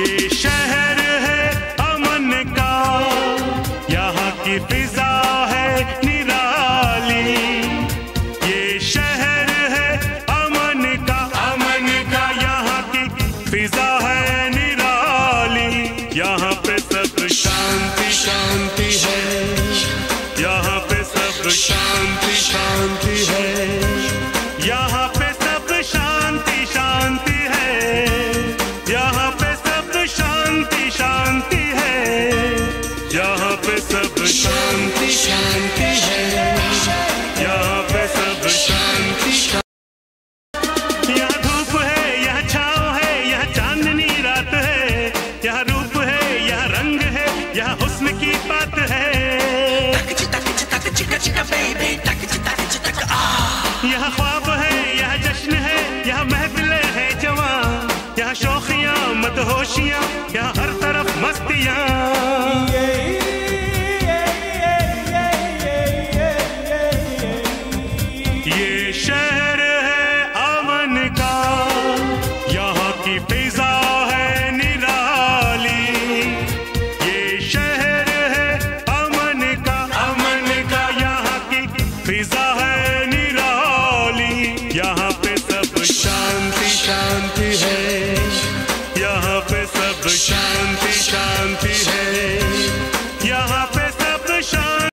ये शहर है अमन का। यहाँ की फिजा है निराली। ये शहर है अमन का। अमन का यहाँ की फिजा है निराली। यहाँ पे सब शांति शांति है। शांति है। यहाँ पे सब शांति यहाँ धूप है यहाँ छाँव है यहाँ चांदनी रात है। यहाँ रूप है यहाँ रंग है यहाँ हुस्न की बात है। यहाँ ख्वाब है यहाँ जश्न है यहाँ महफिलें है जवां यहाँ शौखियाँ मदहोशियाँ यहाँ हर तरफ़ मस्तियाँ शहर है अमन का। यहाँ की फिजा है निराली। ये शहर है अमन का। अमन का यहाँ की फिजा है निराली। यहाँ पे सब शांति शांति है। यहाँ पे सब शांति